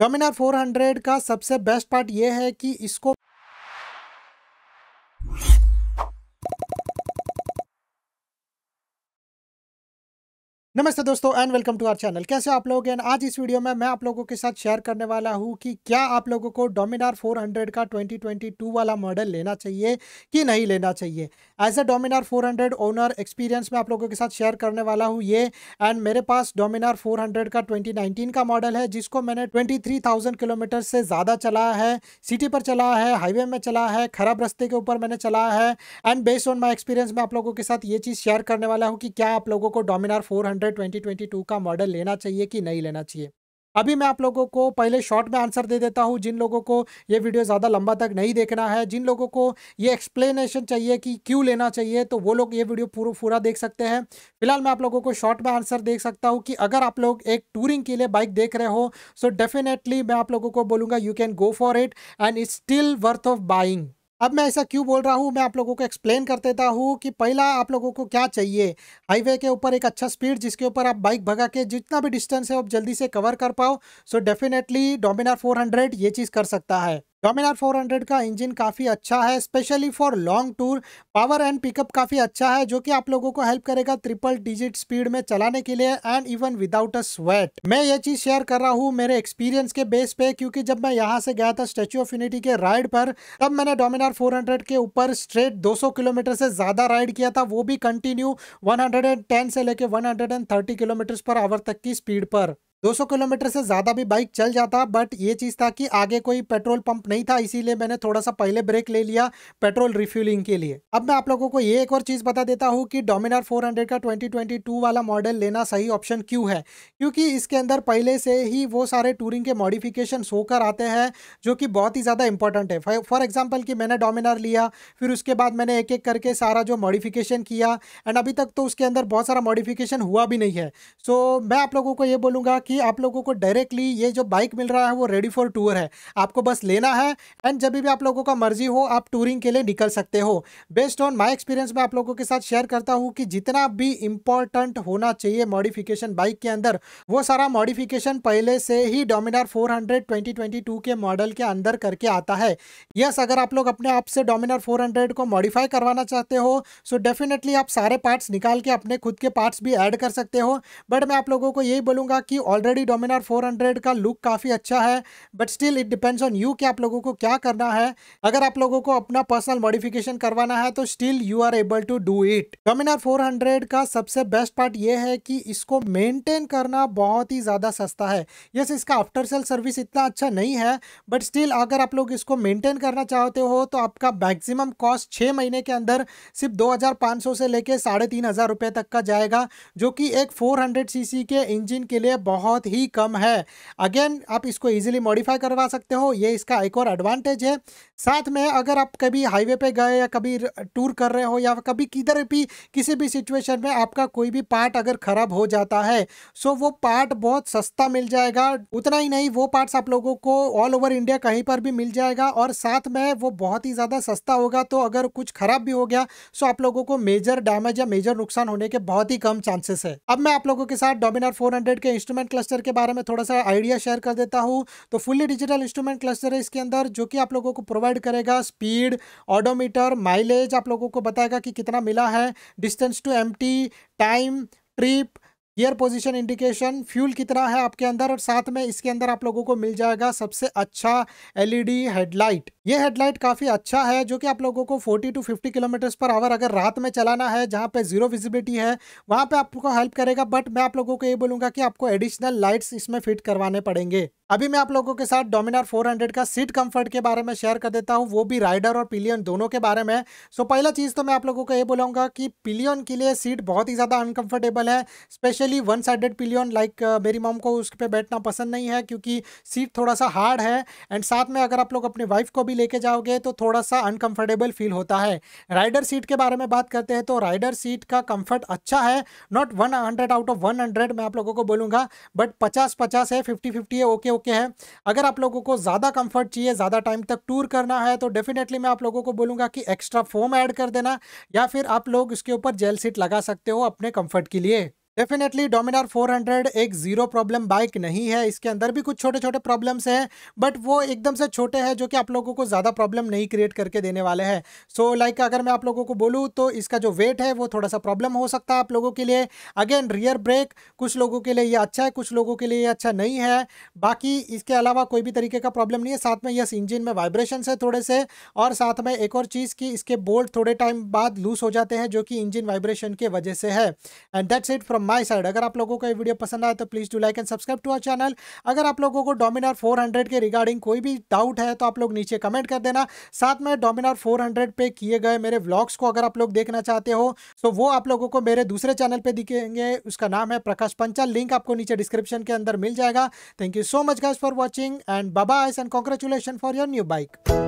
डोमिनार 400 का सबसे best part ये है कि इसको नमस्ते दोस्तों and welcome to our channel कैसे आप लोग? हैं आज इस वीडियो में मैं आप लोगों के साथ शेयर करने वाला हूँ कि क्या आप लोगों को डोमिनार 400 का 2022 वाला मॉडल लेना चाहिए कि नहीं लेना चाहिए? As a Dominar 400 owner experience में आप लोगों के साथ शेयर करने वाला हूँ ये। एंड मेरे पास डोमिनार 400 का 2019 का मॉडल है, जिसको मैंने ट्वेंटी किलोमीटर से ज़्यादा चलाया है सिटी पर चला है हाईवे में चला है, खराब रस्ते के ऊपर मैंने चलाया है। And based on my experience मैं आप लोगों के साथ ये चीज़ शेयर करने वाला हूँ कि क्या आप लोगों को डोमिनार फोर 2022 का मॉडल लेना चाहिए कि नहीं लेना चाहिए? अभी मैं आप लोगों को पहले शॉर्ट में आंसर दे देता हूँ। जिन लोगों को ये वीडियो ज़्यादा लंबा तक नहीं देखना है, जिन लोगों को ये एक्सप्लेनेशन चाहिए कि क्यों लेना चाहिए तो वो लोग ये वीडियो पूरा पूरा देख सकते हैं। फ़िलहाल मैं आप लोगों को शॉर्ट में आंसर देख सकता हूँ कि अगर आप लोग एक टूरिंग के लिए बाइक देख रहे हो सो डेफिनेटली मैं आप लोगों को बोलूँगा you can go for it and it's still worth of buying अब मैं ऐसा क्यों बोल रहा हूँ? मैं आप लोगों को एक्सप्लेन कर देता हूँ कि पहला आप लोगों को क्या चाहिए? हाईवे के ऊपर एक अच्छा स्पीड जिसके ऊपर आप बाइक भगा के जितना भी डिस्टेंस है, आप जल्दी से कवर कर पाओ। सो डेफिनेटली डोमिनार 400 ये चीज़ कर सकता है। डोमिनार 400 का इंजन काफ़ी अच्छा है, specially for long tour. Power and pickup काफ़ी अच्छा है, जो कि आप लोगों को हेल्प करेगा ट्रिपल डिजिट स्पीड में चलाने के लिए and even without a sweat. मैं ये चीज़ शेयर कर रहा हूँ मेरे एक्सपीरियंस के बेस पे, क्योंकि जब मैं यहाँ से गया था स्टेच्यू ऑफ़ यूनिटी के राइड पर, तब मैंने डोमिनार 400 के ऊपर स्ट्रेट 200 किलोमीटर से ज़्यादा राइड किया था, वो भी कंटिन्यू 110 से लेके 130 किलोमीटर पर आवर तक की स्पीड पर। 200 किलोमीटर से ज़्यादा भी बाइक चल जाता, बट ये चीज़ था कि आगे कोई पेट्रोल पंप नहीं था, इसीलिए मैंने थोड़ा सा पहले ब्रेक ले लिया पेट्रोल रिफ्यूलिंग के लिए। अब मैं आप लोगों को ये एक और चीज़ बता देता हूँ कि डोमिनार 400 का 2022 वाला मॉडल लेना सही ऑप्शन क्यों है? क्योंकि इसके अंदर पहले से ही वो सारे टूरिंग के मॉडिफिकेशन होकर आते हैं, जो कि बहुत ही ज़्यादा इंपॉर्टेंट है। फॉर एग्ज़ाम्पल कि मैंने डोमिनार लिया, फिर उसके बाद मैंने एक एक करके सारा जो मॉडिफिकेशन किया, एंड अभी तक तो उसके अंदर बहुत सारा मॉडिफिकेशन हुआ भी नहीं है। सो मैं आप लोगों को ये बोलूँगा कि आप लोगों को डायरेक्टली ये जो बाइक मिल रहा है वो रेडी फॉर टूर है। आपको बस लेना है एंड जब भी आप लोगों का मर्ज़ी हो, आप टूरिंग के लिए निकल सकते हो। बेस्ड ऑन माई एक्सपीरियंस मैं आप लोगों के साथ शेयर करता हूँ कि जितना भी इंपॉर्टेंट होना चाहिए मॉडिफिकेशन बाइक के अंदर, वो सारा मॉडिफिकेशन पहले से ही डोमिनार फोर हंड्रेड के मॉडल के अंदर करके आता है। यस अगर आप लोग अपने आप से डोमिनार फोर को मॉडिफाई करवाना चाहते हो सो so डेफिनेटली आप सारे पार्ट्स निकाल के अपने खुद के पार्ट्स भी ऐड कर सकते हो। बट मैं आप लोगों को यही बोलूँगा कि ऑलरेडी डोमिनार 400 का लुक काफ़ी अच्छा है but still it depends on you कि आप लोगों को क्या करना है। अगर आप लोगों को अपना पर्सनल मॉडिफिकेशन करवाना है तो still you are able to do it Dominar 400 का सबसे बेस्ट पार्ट ये है कि इसको मेंटेन करना बहुत ही ज़्यादा सस्ता है। यस इसका आफ्टर सेल सर्विस इतना अच्छा नहीं है बट स्टिल अगर आप लोग इसको मेंटेन करना चाहते हो तो आपका मैक्सिमम कॉस्ट छः महीने के अंदर सिर्फ़ दो से लेके साढ़े तीन हज़ार रुपये तक का जाएगा, जो कि एक 400 सीसी के इंजन के लिए बहुत ही कम है। अगेन आप इसको इजीली मॉडिफाई करवा सकते हो। ये इसका एक और एडवांटेज है। साथ में अगर आप कभी हाईवे पे गए या कभी टूर कर रहे हो या कभी किधर भी, किसी भी सिचुएशन में आपका कोई भी पार्ट अगर ख़राब हो जाता है सो वो पार्ट बहुत सस्ता मिल जाएगा। उतना ही नहीं, वो पार्ट्स आप लोगों को ऑल ओवर इंडिया कहीं पर भी मिल जाएगा और साथ में वो बहुत ही ज़्यादा सस्ता होगा। तो अगर कुछ ख़राब भी हो गया सो आप लोगों को मेजर डैमेज या मेजर नुकसान होने के बहुत ही कम चांसेस है। अब मैं आप लोगों के साथ डोमिनार 400 के इंस्ट्रूमेंट क्लस्टर के बारे में थोड़ा सा आइडिया शेयर कर देता हूँ। तो फुल्ली डिजिटल इंस्ट्रूमेंट क्लस्टर है इसके अंदर, जो कि आप लोगों को प्रोवाइड करेगा स्पीड ऑडोमीटर माइलेज आप लोगों को बताएगा कि कितना मिला है distance to M time trip gear position indication, fuel कितना है आपके अंदर और साथ में इसके अंदर आप लोगों को मिल जाएगा सबसे अच्छा एलईडी हेडलाइट। ये हेडलाइट काफ़ी अच्छा है जो कि आप लोगों को 40 टू 50 किलोमीटर पर आवर अगर रात में चलाना है, जहाँ पे ज़ीरो विजिबिलिटी है, वहाँ पे आपको हेल्प करेगा बट मैं आप लोगों को ये बोलूँगा कि आपको एडिशनल लाइट्स इसमें फिट करवाने पड़ेंगे। अभी मैं आप लोगों के साथ डोमिनार 400 का सीट कंफर्ट के बारे में शेयर कर देता हूँ, वो भी राइडर और पिलियन दोनों के बारे में। सो पहला चीज़ तो मैं आप लोगों को ये बोलूँगा कि पिलियन के लिए सीट बहुत ही ज़्यादा अनकंफर्टेबल है specially one sided pillion like मेरी मॉम को उस पर बैठना पसंद नहीं है क्योंकि सीट थोड़ा सा हार्ड है एंड साथ में अगर आप लोग अपने वाइफ को भी लेके जाओगे तो थोड़ा सा अनकंफर्टेबल फील होता है। राइडर सीट के बारे में बात करते हैं तो राइडर सीट का कंफर्ट अच्छा है। Not one hundred out of one hundred मैं आप लोगों को बोलूँगा बट पचास पचास है फिफ्टी फिफ्टी है ओके ओके है। अगर आप लोगों को ज़्यादा कंफर्ट चाहिए, ज़्यादा टाइम तक टूर करना है तो डेफिनेटली मैं आप लोगों को बोलूँगा कि एक्स्ट्रा फोम ऐड कर देना, या फिर आप लोग इसके ऊपर जेल सीट लगा सकते हो अपने कंफर्ट के लिए। डेफिनेटली डोमिनार 400 एक ज़ीरो प्रॉब्लम बाइक नहीं है। इसके अंदर भी कुछ छोटे छोटे प्रॉब्लम्स हैं बट वो एकदम से छोटे हैं जो कि आप लोगों को ज़्यादा प्रॉब्लम नहीं क्रिएट करके देने वाले हैं। सो so, लाइक like, अगर मैं आप लोगों को बोलूँ तो इसका जो वेट है वो थोड़ा सा प्रॉब्लम हो सकता है आप लोगों के लिए। अगेन रियर ब्रेक कुछ लोगों के लिए ये अच्छा है कुछ लोगों के लिए ये अच्छा नहीं है। बाकी इसके अलावा कोई भी तरीके का प्रॉब्लम नहीं है। साथ में यस इंजिन में वाइब्रेशन है थोड़े से और साथ में एक और चीज़ की इसके बोल्ट थोड़े टाइम बाद लूज हो जाते हैं जो कि इंजिन वाइब्रेशन के वजह से है। And that's it from my side अगर आप लोगों को ये वीडियो पसंद आए तो please do like and subscribe to our channel अगर आप लोगों को डोमिनार 400 के रिगार्डिंग कोई भी डाउट है तो आप लोग नीचे कमेंट कर देना। साथ में डोमिनार 400 पे किए गए मेरे व्लॉग्स को अगर आप लोग देखना चाहते हो तो वो आप लोगों को मेरे दूसरे चैनल पर दिखेंगे। उसका नाम है प्रकाश पंचाल। लिंक आपको नीचे डिस्क्रिप्शन के अंदर मिल जाएगा। Thank you so much guys for watching and Baba and congratulation for your new bike